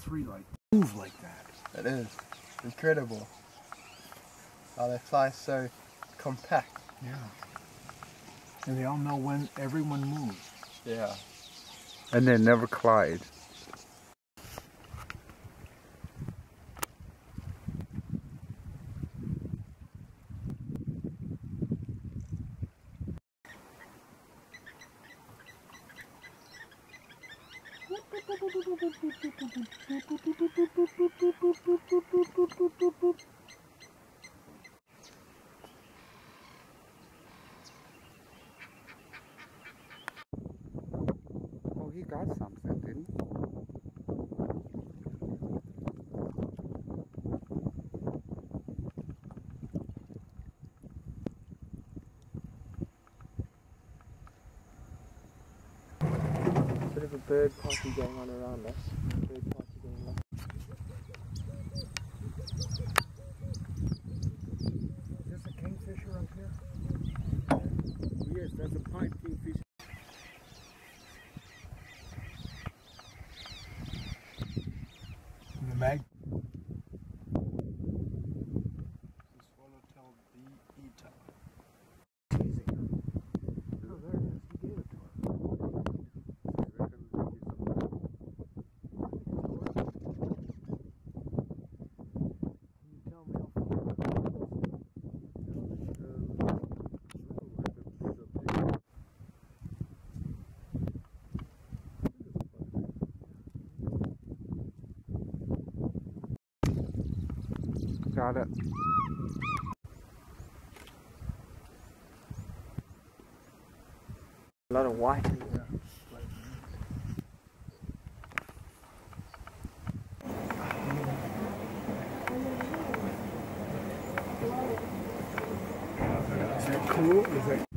three like move like that. It is incredible. How they fly so compact. Yeah. And they all know when everyone moves. Yeah. And they never collide. Oh, he got something, didn't he? Bit of a bird party going on around us. Bird party going on. Is this a kingfisher up here? Yes, that's a pied kingfisher. The mag. Swallowtail bee eater. Oh, there it is. He gave it to her. Can you tell me how far? Got it. A lot of white. Yeah. Is that cool? Is that